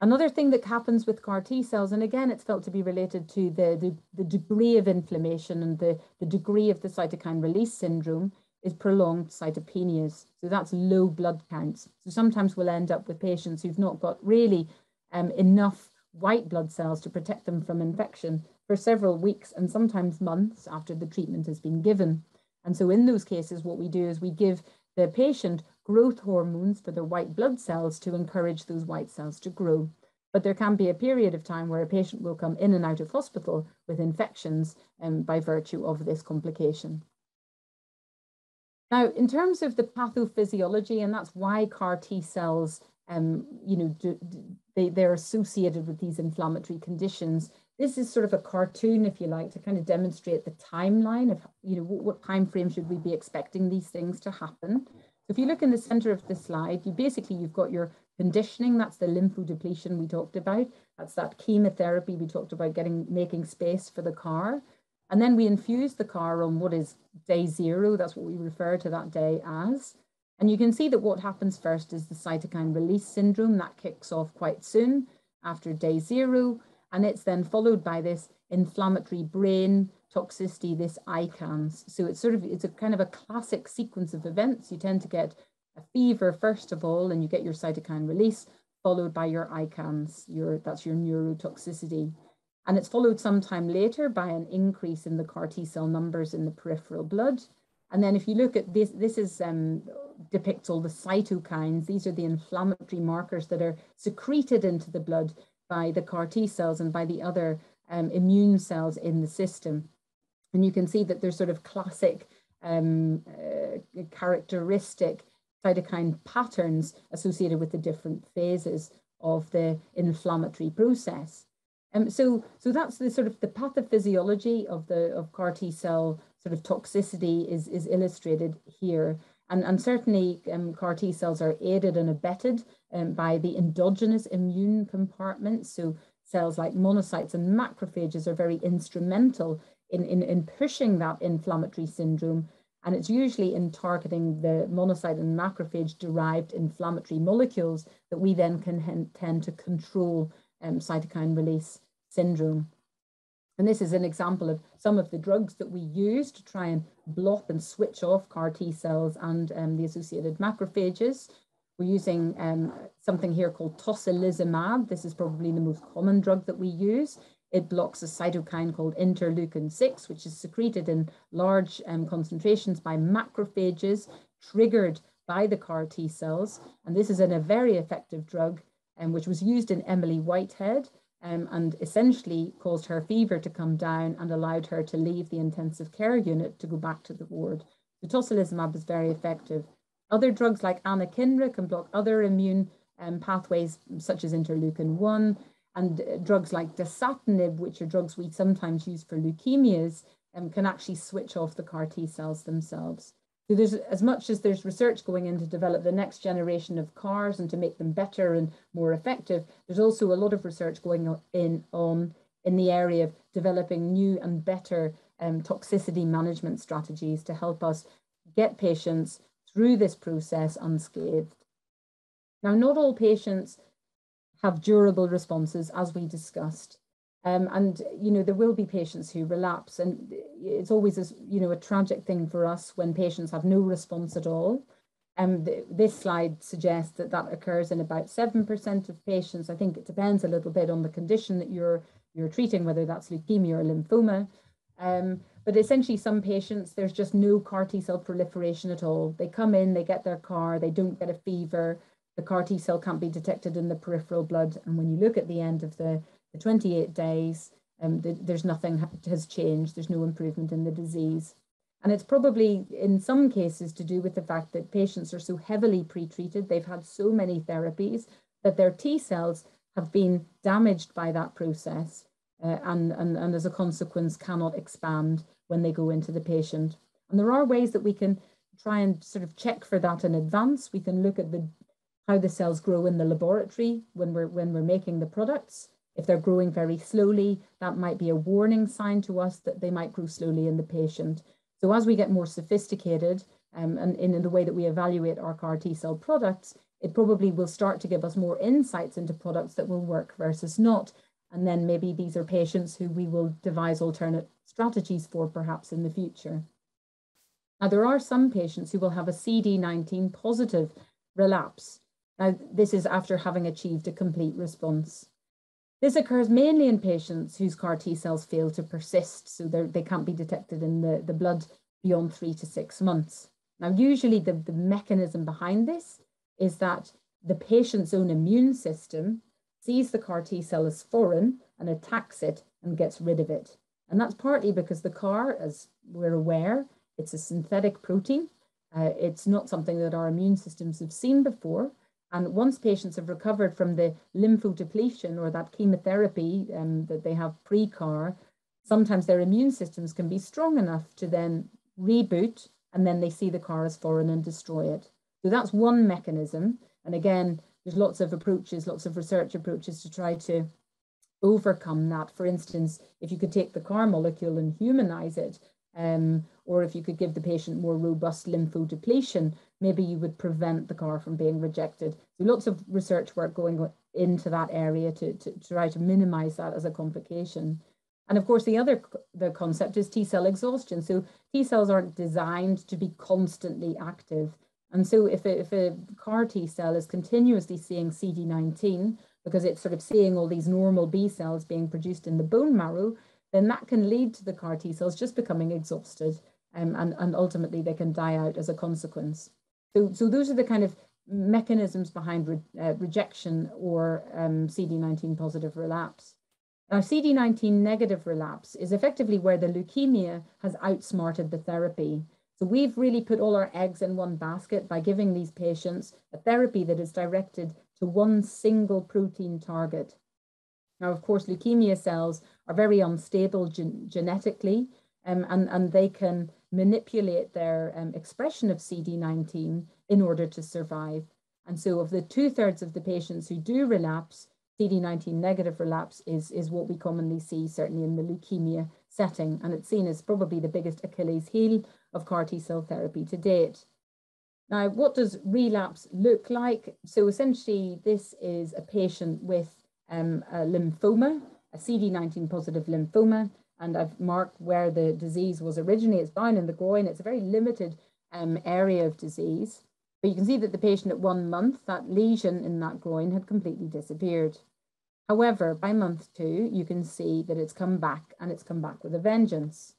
Another thing that happens with CAR T cells, and again, it's felt to be related to the, the, the degree of inflammation and the, the degree of the cytokine release syndrome, is prolonged cytopenias. So that's low blood counts. So sometimes we'll end up with patients who've not got really um, enough white blood cells to protect them from infection for several weeks and sometimes months after the treatment has been given. And so in those cases, what we do is we give the patient growth hormones for the white blood cells to encourage those white cells to grow. But there can be a period of time where a patient will come in and out of hospital with infections um, by virtue of this complication. Now, in terms of the pathophysiology, and that's why CAR T cells, um, you know, do, they, they're associated with these inflammatory conditions. This is sort of a cartoon, if you like, to kind of demonstrate the timeline of, you know, what, what time frame should we be expecting these things to happen. So if you look in the center of the slide, you basically, you've got your conditioning, that's the lymphodepletion we talked about. That's that chemotherapy we talked about getting, making space for the CAR. And then we infuse the CAR on what is day zero. That's what we refer to that day as. And you can see that what happens first is the cytokine release syndrome that kicks off quite soon after day zero. And it's then followed by this inflammatory brain toxicity, this ICANS. So it's sort of, it's a kind of a classic sequence of events. You tend to get a fever first of all, and you get your cytokine release, followed by your ICANS, your, that's your neurotoxicity. And it's followed sometime later by an increase in the CAR T cell numbers in the peripheral blood. And then if you look at this, this is um, depicts all the cytokines. These are the inflammatory markers that are secreted into the blood by the CAR T cells and by the other um, immune cells in the system. And you can see that there's sort of classic um, uh, characteristic cytokine patterns associated with the different phases of the inflammatory process. Um, so, so that's the sort of the pathophysiology of the of CAR T cell sort of toxicity is is illustrated here, and and certainly um, CAR T cells are aided and abetted um, by the endogenous immune compartment. So cells like monocytes and macrophages are very instrumental in, in, in pushing that inflammatory syndrome. And it's usually in targeting the monocyte and macrophage derived inflammatory molecules that we then can tend to control um, cytokine release syndrome. And this is an example of some of the drugs that we use to try and block and switch off CAR T cells and um, the associated macrophages. We're using um, something here called tocilizumab. This is probably the most common drug that we use. It blocks a cytokine called interleukin 6, which is secreted in large um, concentrations by macrophages, triggered by the CAR T cells. And this is a very effective drug, um, which was used in Emily Whitehead um, and essentially caused her fever to come down and allowed her to leave the intensive care unit to go back to the ward. The tocilizumab is very effective. Other drugs like anakinra can block other immune um, pathways such as interleukin 1 and uh, drugs like dasatinib, which are drugs we sometimes use for leukemias, um, can actually switch off the CAR T cells themselves. So there's as much as there's research going in to develop the next generation of CARs and to make them better and more effective, there's also a lot of research going in on in the area of developing new and better um, toxicity management strategies to help us get patients through this process unscathed. Now, not all patients have durable responses, as we discussed. Um, and, you know, there will be patients who relapse. And it's always, a, you know, a tragic thing for us when patients have no response at all. Um, th this slide suggests that that occurs in about 7% of patients. I think it depends a little bit on the condition that you're, you're treating, whether that's leukemia or lymphoma. Um, but essentially, some patients, there's just no CAR T cell proliferation at all. They come in, they get their CAR, they don't get a fever, the CAR T cell can't be detected in the peripheral blood. And when you look at the end of the, the 28 days, um, the, there's nothing has changed, there's no improvement in the disease. And it's probably in some cases to do with the fact that patients are so heavily pretreated, they've had so many therapies that their T cells have been damaged by that process uh, and, and, and as a consequence cannot expand when they go into the patient. And there are ways that we can try and sort of check for that in advance. We can look at the how the cells grow in the laboratory when we're when we're making the products. If they're growing very slowly, that might be a warning sign to us that they might grow slowly in the patient. So as we get more sophisticated um, and in, in the way that we evaluate our CAR T cell products, it probably will start to give us more insights into products that will work versus not. And then maybe these are patients who we will devise alternate strategies for perhaps in the future. Now, there are some patients who will have a CD19 positive relapse. Now, this is after having achieved a complete response. This occurs mainly in patients whose CAR T cells fail to persist, so they can't be detected in the, the blood beyond three to six months. Now, usually the, the mechanism behind this is that the patient's own immune system sees the CAR T cell as foreign and attacks it and gets rid of it. And that's partly because the CAR, as we're aware, it's a synthetic protein. Uh, it's not something that our immune systems have seen before. And once patients have recovered from the lymphodepletion or that chemotherapy um, that they have pre-CAR, sometimes their immune systems can be strong enough to then reboot and then they see the CAR as foreign and destroy it. So that's one mechanism. And again, there's lots of approaches, lots of research approaches to try to overcome that. For instance, if you could take the CAR molecule and humanize it, um, or if you could give the patient more robust lymphodepletion, maybe you would prevent the CAR from being rejected. So lots of research work going into that area to, to, to try to minimize that as a complication. And of course, the other the concept is T cell exhaustion. So T cells aren't designed to be constantly active. And so if a, if a CAR T cell is continuously seeing CD19 because it's sort of seeing all these normal B cells being produced in the bone marrow, then that can lead to the CAR T cells just becoming exhausted um, and, and ultimately they can die out as a consequence. So, so those are the kind of mechanisms behind re, uh, rejection or um, CD19 positive relapse. Now, CD19 negative relapse is effectively where the leukemia has outsmarted the therapy. So we've really put all our eggs in one basket by giving these patients a therapy that is directed to one single protein target. Now, of course, leukemia cells are very unstable gen genetically, um, and, and they can manipulate their um, expression of CD19 in order to survive. And so of the two thirds of the patients who do relapse, CD19 negative relapse is, is what we commonly see, certainly in the leukemia setting. And it's seen as probably the biggest Achilles heel of CAR T cell therapy to date. Now, what does relapse look like? So essentially, this is a patient with um, a lymphoma, a CD19 positive lymphoma, and I've marked where the disease was originally. It's down in the groin. It's a very limited um, area of disease. But you can see that the patient at one month, that lesion in that groin had completely disappeared. However, by month two, you can see that it's come back and it's come back with a vengeance.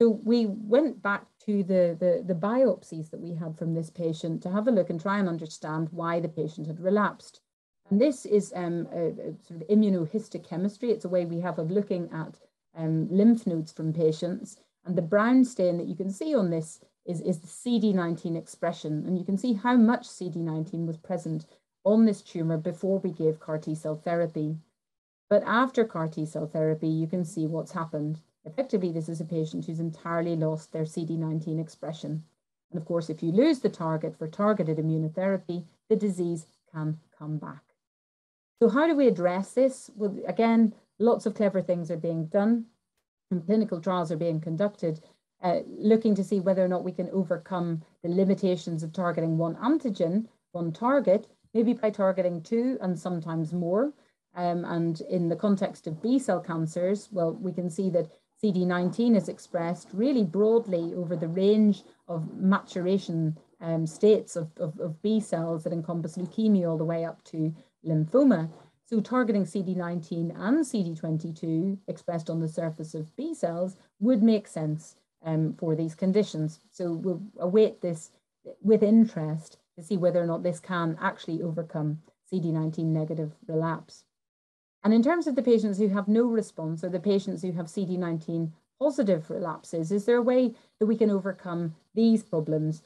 So we went back to the, the, the, biopsies that we had from this patient to have a look and try and understand why the patient had relapsed. And this is um, a, a sort of immunohistochemistry. It's a way we have of looking at um, lymph nodes from patients. And the brown stain that you can see on this is, is the CD19 expression. And you can see how much CD19 was present on this tumor before we gave CAR T cell therapy. But after CAR T cell therapy, you can see what's happened. Effectively, this is a patient who's entirely lost their CD19 expression. And of course, if you lose the target for targeted immunotherapy, the disease can come back. So how do we address this? Well, again, lots of clever things are being done and clinical trials are being conducted, uh, looking to see whether or not we can overcome the limitations of targeting one antigen, one target, maybe by targeting two and sometimes more. Um, and in the context of B cell cancers, well, we can see that CD19 is expressed really broadly over the range of maturation um, states of, of, of, B cells that encompass leukemia all the way up to lymphoma. So targeting CD19 and CD22 expressed on the surface of B cells would make sense um, for these conditions. So we'll await this with interest to see whether or not this can actually overcome CD19 negative relapse. And in terms of the patients who have no response or the patients who have CD19 positive relapses, is there a way that we can overcome these problems?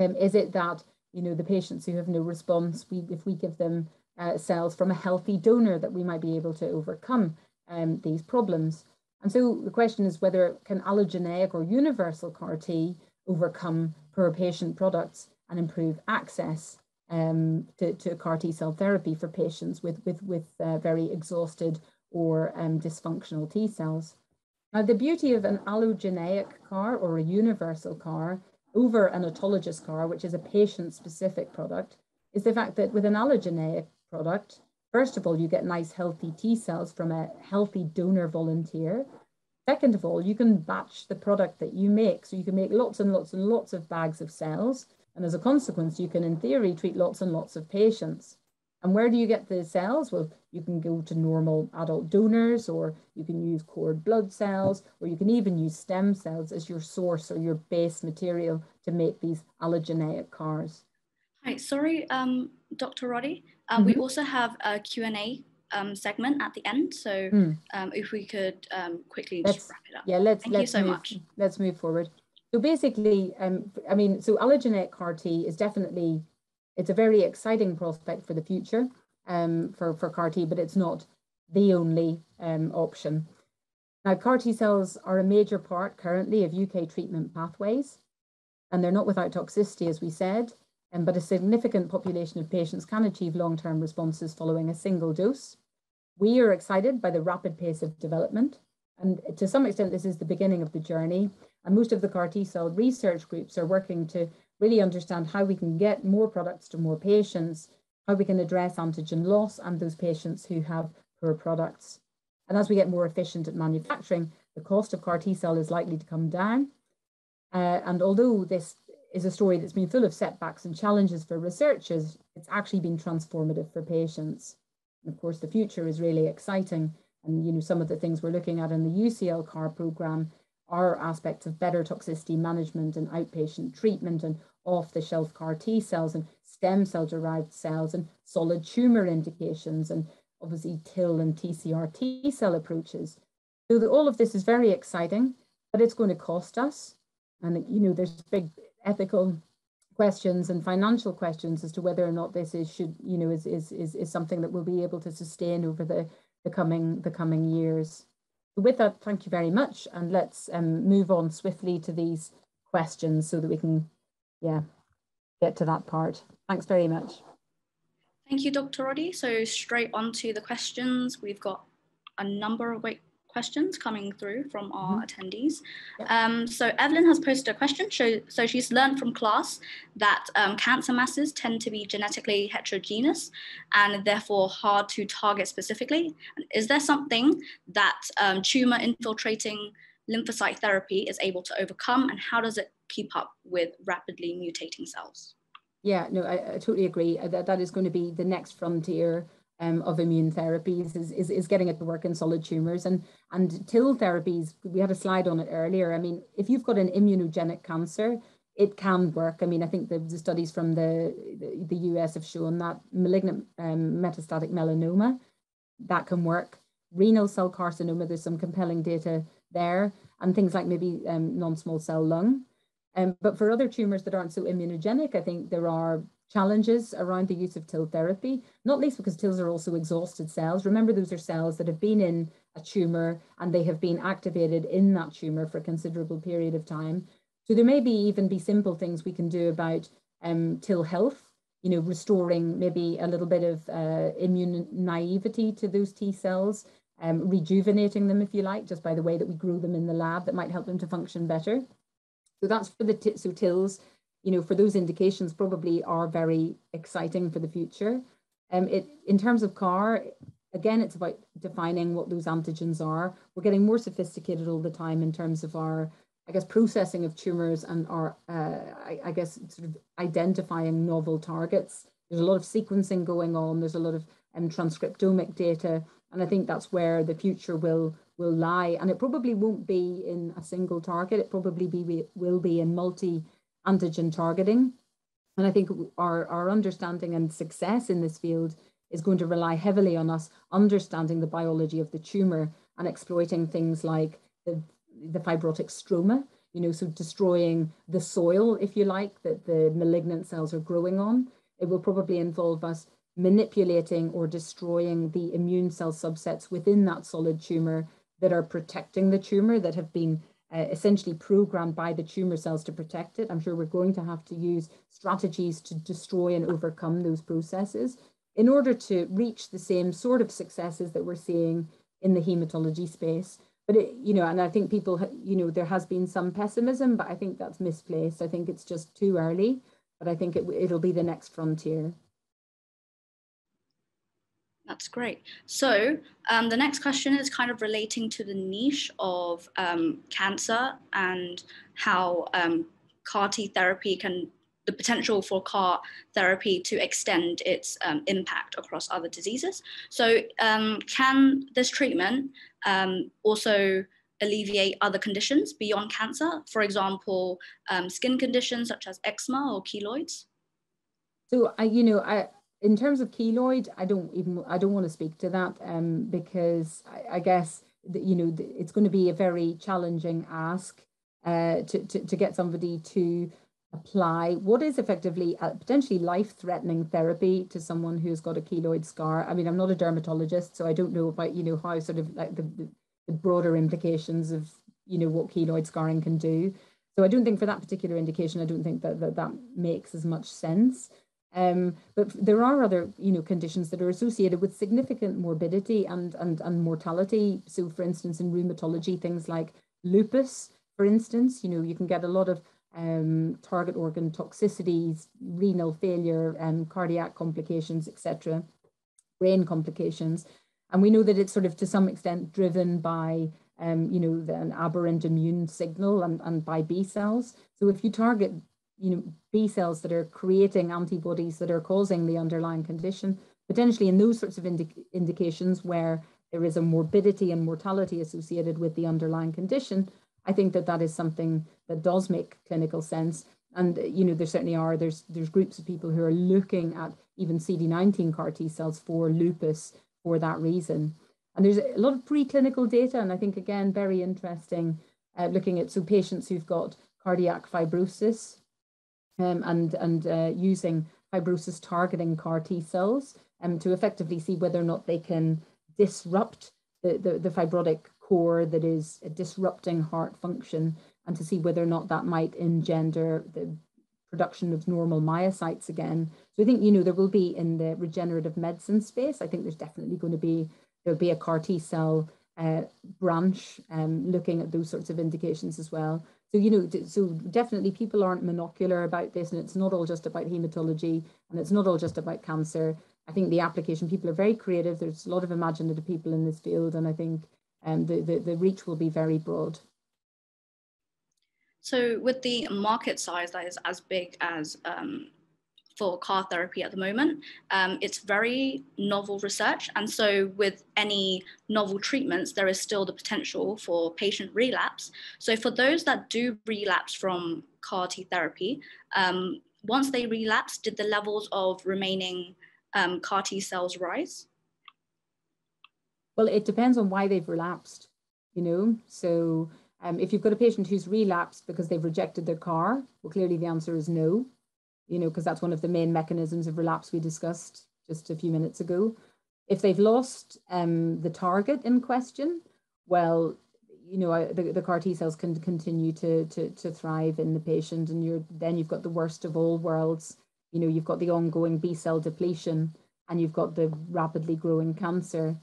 Um, is it that you know the patients who have no response, we if we give them uh, cells from a healthy donor, that we might be able to overcome um, these problems? And so the question is whether can allogeneic or universal CAR T overcome per patient products and improve access um, to, to CAR T cell therapy for patients with, with, with uh, very exhausted or um, dysfunctional T cells. Now, the beauty of an allogeneic CAR or a universal CAR over an autologous CAR, which is a patient specific product, is the fact that with an allogeneic product, first of all, you get nice healthy T cells from a healthy donor volunteer. Second of all, you can batch the product that you make. So you can make lots and lots and lots of bags of cells and as a consequence, you can, in theory, treat lots and lots of patients. And where do you get the cells? Well, you can go to normal adult donors, or you can use cord blood cells, or you can even use stem cells as your source or your base material to make these allogeneic CARs. Hi, sorry, um, Dr. Roddie. Uh, mm -hmm. We mm-hmm. also have a Q&A um, segment at the end. So mm. um, if we could um, quickly just wrap it up. Yeah, let's, Thank let's you so move, much. Let's move forward. So basically, um, I mean, so allogeneic CAR T is definitely, it's a very exciting prospect for the future um, for, for CAR T, but it's not the only um, option. Now, CAR T cells are a major part currently of UK treatment pathways, and they're not without toxicity, as we said, um, but a significant population of patients can achieve long-term responses following a single dose. We are excited by the rapid pace of development, and to some extent, this is the beginning of the journey. And most of the CAR T cell research groups are working to really understand how we can get more products to more patients, how we can address antigen loss and those patients who have poor products. And as we get more efficient at manufacturing, the cost of CAR T cell is likely to come down. Uh, and although this is a story that's been full of setbacks and challenges for researchers, it's actually been transformative for patients. And of course, the future is really exciting. And you know, some of the things we're looking at in the UCL CAR program are aspects of better toxicity management and outpatient treatment and off-the-shelf CAR T cells and stem cell derived cells and solid tumor indications and obviously TIL and TCR T cell approaches. So all of this is very exciting, but it's going to cost us. And you know, there's big ethical questions and financial questions as to whether or not this is should you know is is is, is something that we'll be able to sustain over the the coming the coming years with that, thank you very much. And let's um, move on swiftly to these questions so that we can, yeah, get to that part. Thanks very much. Thank you, Dr. Roddie. So straight on to the questions. We've got a number of great questions coming through from our mm -hmm. attendees. Um, so Evelyn has posted a question. So, so she's learned from class that um, cancer masses tend to be genetically heterogeneous and therefore hard to target specifically. Is there something that um, tumor infiltrating lymphocyte therapy is able to overcome and how does it keep up with rapidly mutating cells? Yeah, no, I, I totally agree. Uh, that, that is going to be the next frontier um, of immune therapies is, is, is getting it to work in solid tumors and and TIL therapies. We had a slide on it earlier. I mean, if you've got an immunogenic cancer, it can work. I mean, I think the, the studies from the, the, the US have shown that malignant um, metastatic melanoma that can work. Renal cell carcinoma, there's some compelling data there, and things like maybe um, non-small cell lung. Um, but for other tumors that aren't so immunogenic, I think there are challenges around the use of TIL therapy, not least because TILs are also exhausted cells. Remember, those are cells that have been in a tumor and they have been activated in that tumor for a considerable period of time. So there may be even be simple things we can do about um, TIL health, you know, restoring maybe a little bit of uh, immune naivety to those T cells, um, rejuvenating them, if you like, just by the way that we grow them in the lab that might help them to function better. So that's for the so TILs. You know, for those indications probably are very exciting for the future. Um, it, in terms of CAR, again, it's about defining what those antigens are. We're getting more sophisticated all the time in terms of our, I guess, processing of tumors and our, uh, I, I, guess, sort of identifying novel targets. There's a lot of sequencing going on. There's a lot of um, transcriptomic data, and I think that's where the future will will lie. And it probably won't be in a single target. It probably be will be in multi antigen targeting. And I think our, our understanding and success in this field is going to rely heavily on us understanding the biology of the tumor and exploiting things like the, the fibrotic stroma, you know, so destroying the soil, if you like, that the malignant cells are growing on. It will probably involve us manipulating or destroying the immune cell subsets within that solid tumor that are protecting the tumor, that have been uh, essentially programmed by the tumor cells to protect it. I'm sure we're going to have to use strategies to destroy and overcome those processes in order to reach the same sort of successes that we're seeing in the hematology space. But it, you know, and I think people, you know, there has been some pessimism, but I think that's misplaced. I think it's just too early, but I think it, it'll be the next frontier. That's great. So um, the next question is kind of relating to the niche of um, cancer and how um, CAR T therapy can the potential for CAR therapy to extend its um, impact across other diseases. So, um, can this treatment um, also alleviate other conditions beyond cancer? For example, skin conditions such as eczema or keloids? So, I, you know, I, in terms of keloid, I don't even I don't want to speak to that um, because I, I guess that, you know it's going to be a very challenging ask uh, to, to to get somebody to apply what is effectively a potentially life-threatening therapy to someone who's got a keloid scar. I mean, I'm not a dermatologist, so I don't know about, you know, how sort of like the, the broader implications of, you know, what keloid scarring can do. So I don't think for that particular indication, I don't think that that, that makes as much sense. Um, but there are other, you know, conditions that are associated with significant morbidity and, and, and mortality. So for instance, in rheumatology, things like lupus, for instance, you know, you can get a lot of um, target organ toxicities, renal failure, um, cardiac complications, etc., brain complications. And we know that it's sort of to some extent driven by, um, you know, an aberrant immune signal and, and by B cells. So if you target, you know, B cells that are creating antibodies that are causing the underlying condition, potentially in those sorts of indi indications where there is a morbidity and mortality associated with the underlying condition, I think that that is something that does make clinical sense. And you know, there certainly are. There's there's groups of people who are looking at even CD19 CAR T cells for lupus for that reason. And there's a lot of preclinical data, and I think again very interesting, uh, looking at so patients who've got cardiac fibrosis, um, and and uh, using fibrosis targeting CAR T cells um, to effectively see whether or not they can disrupt the, the, the fibrotic core that is disrupting heart function and to see whether or not that might engender the production of normal myocytes again. So I think, you know, there will be in the regenerative medicine space, I think there's definitely going to be, there'll be a CAR T cell uh, branch um, looking at those sorts of indications as well. So, you know, so definitely people aren't monocular about this and it's not all just about hematology and it's not all just about cancer. I think the application, people are very creative. There's a lot of imaginative people in this field and I think um, the, the, the reach will be very broad. So with the market size that is as big as um, for CAR therapy at the moment, um, it's very novel research. And so with any novel treatments, there is still the potential for patient relapse. So for those that do relapse from CAR T therapy, um, once they relapse, did the levels of remaining um, CAR T cells rise? Well, it depends on why they've relapsed, you know. So um, if you've got a patient who's relapsed because they've rejected their CAR, well, clearly the answer is no, you know, because that's one of the main mechanisms of relapse we discussed just a few minutes ago. If they've lost um, the target in question, well, you know, the, the CAR T cells can continue to, to, to thrive in the patient, and you're then you've got the worst of all worlds. You know, you've got the ongoing B cell depletion, and you've got the rapidly growing cancer.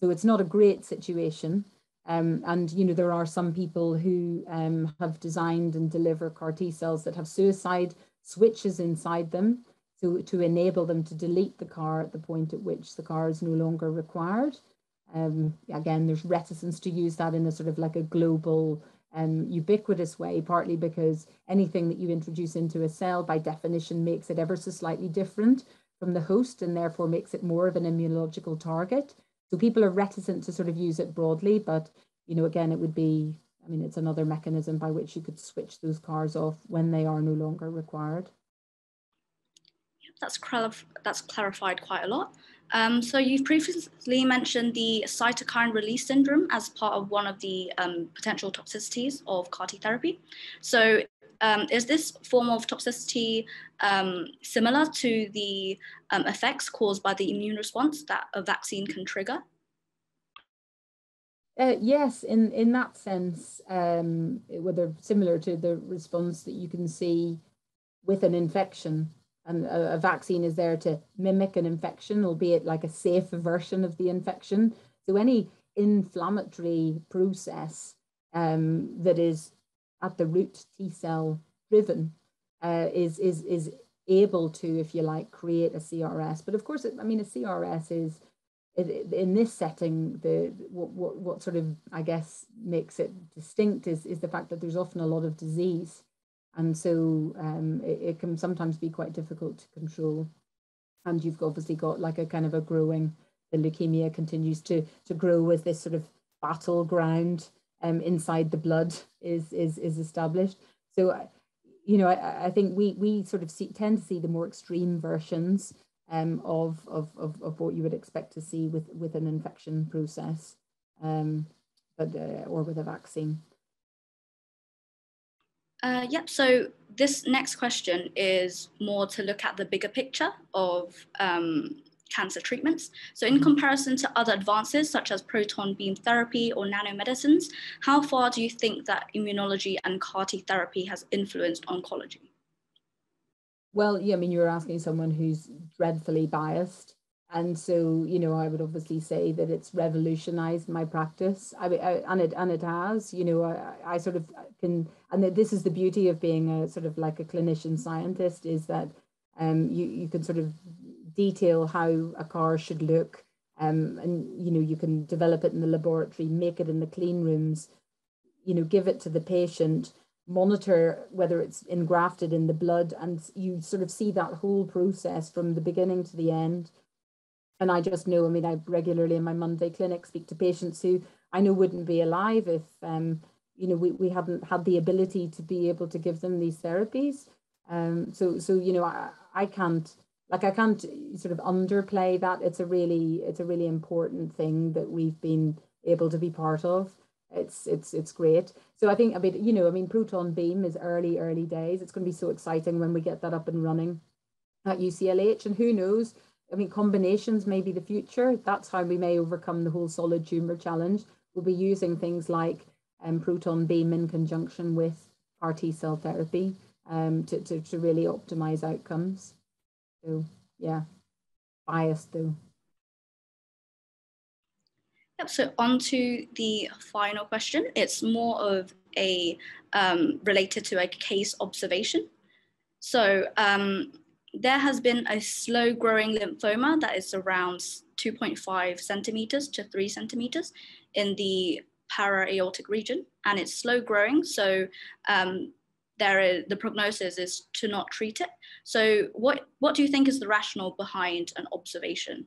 So it's not a great situation. Um, and you know there are some people who um, have designed and deliver CAR T cells that have suicide switches inside them to, to enable them to delete the CAR at the point at which the CAR is no longer required. Um, again, there's reticence to use that in a sort of like a global um, ubiquitous way, partly because anything that you introduce into a cell by definition makes it ever so slightly different from the host and therefore makes it more of an immunological target. So people are reticent to sort of use it broadly, but you know, again, it would be, I mean, it's another mechanism by which you could switch those CARs off when they are no longer required. That's, that's clarified quite a lot. Um, so you've previously mentioned the cytokine release syndrome as part of one of the um, potential toxicities of CAR T therapy. So um, is this form of toxicity um, similar to the um, effects caused by the immune response that a vaccine can trigger? Uh, yes, in, in that sense, um, whether similar to the response that you can see with an infection and a, a, vaccine is there to mimic an infection, albeit like a safer version of the infection. So any inflammatory process um, that is at the root T cell driven uh, is is is able to, if you like, create a CRS. But of course, it, I mean, a CRS is in this setting. The what, what what sort of I guess makes it distinct is is the fact that there's often a lot of disease and so um, it, it, can sometimes be quite difficult to control. And you've obviously got like a kind of a growing, the leukemia continues to, to grow as this sort of battleground um, inside the blood is, is, is established. So, uh, you know, I, I think we, we sort of see, tend to see the more extreme versions um, of, of, of, of what you would expect to see with, with an infection process um, but, uh, or with a vaccine. Uh, yep, so this next question is more to look at the bigger picture of um, cancer treatments. So in comparison to other advances such as proton beam therapy or nanomedicines, how far do you think that immunology and CAR T therapy has influenced oncology? Well, yeah, I mean, you're asking someone who's dreadfully biased. And so, you know, I would obviously say that it's revolutionized my practice. I, I and it and it has. You know, I, I sort of can, and this is the beauty of being a sort of like a clinician scientist is that um, you you can sort of detail how a CAR should look, um, and you know you can develop it in the laboratory, make it in the clean rooms, you know, give it to the patient, monitor whether it's engrafted in the blood, and you sort of see that whole process from the beginning to the end and I just know, I mean, I regularly in my Monday clinic speak to patients who I know wouldn't be alive if, um, you know, we, we hadn't had the ability to be able to give them these therapies. Um, so, so, you know, I, I can't, like, I can't sort of underplay that. It's a really, it's a really important thing that we've been able to be part of. It's, it's, it's great. So I think, I mean, you know, I mean, proton beam is early, early days. It's going to be so exciting when we get that up and running at UCLH and who knows, I mean, combinations may be the future. That's how we may overcome the whole solid tumor challenge. We'll be using things like um, proton beam in conjunction with CAR T cell therapy um, to, to, to really optimize outcomes. So, yeah, biased though. Yep, so on to the final question. It's more of a um, related to a case observation. So um, there has been a slow growing lymphoma that is around 2.5 centimeters to 3 centimeters in the para-aortic region, and it's slow growing. So um, there is, the prognosis is to not treat it. So what, what do you think is the rationale behind an observation?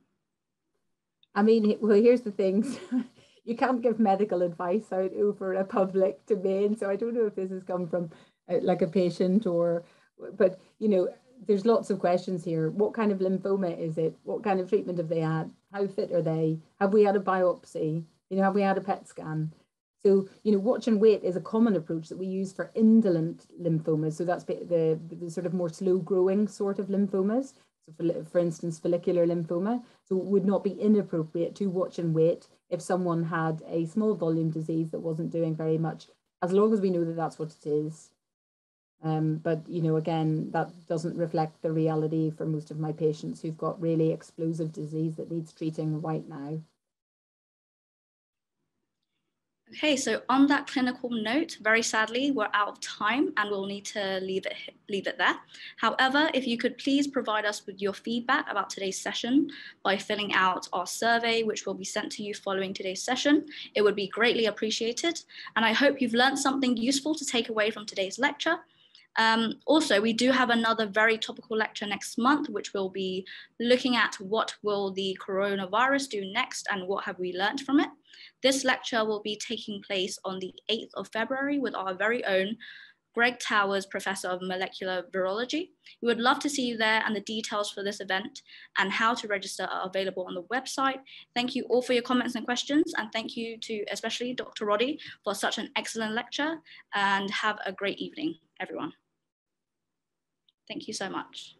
I mean, well, here's the thing. you can't give medical advice out over a public domain. So I don't know if this has come from uh, like a patient or, but you know, there's lots of questions here. What kind of lymphoma is it? What kind of treatment have they had? How fit are they? Have we had a biopsy? You know, have we had a PET scan? So, you know, watch and wait is a common approach that we use for indolent lymphomas. So that's the, the sort of more slow growing sort of lymphomas. So for, for instance, follicular lymphoma. So it would not be inappropriate to watch and wait if someone had a small volume disease that wasn't doing very much, as long as we know that that's what it is. Um, but, you know, again, that doesn't reflect the reality for most of my patients who've got really explosive disease that needs treating right now. Okay, so on that clinical note, very sadly, we're out of time and we'll need to leave it, leave it there. However, if you could please provide us with your feedback about today's session by filling out our survey, which will be sent to you following today's session, it would be greatly appreciated. And I hope you've learned something useful to take away from today's lecture. Um, also, we do have another very topical lecture next month, which will be looking at what will the coronavirus do next and what have we learned from it. This lecture will be taking place on the 8th of February with our very own Greg Towers, Professor of Molecular Virology. We would love to see you there and the details for this event and how to register are available on the website. Thank you all for your comments and questions and thank you to especially Dr. Roddie for such an excellent lecture and have a great evening, everyone. Thank you so much.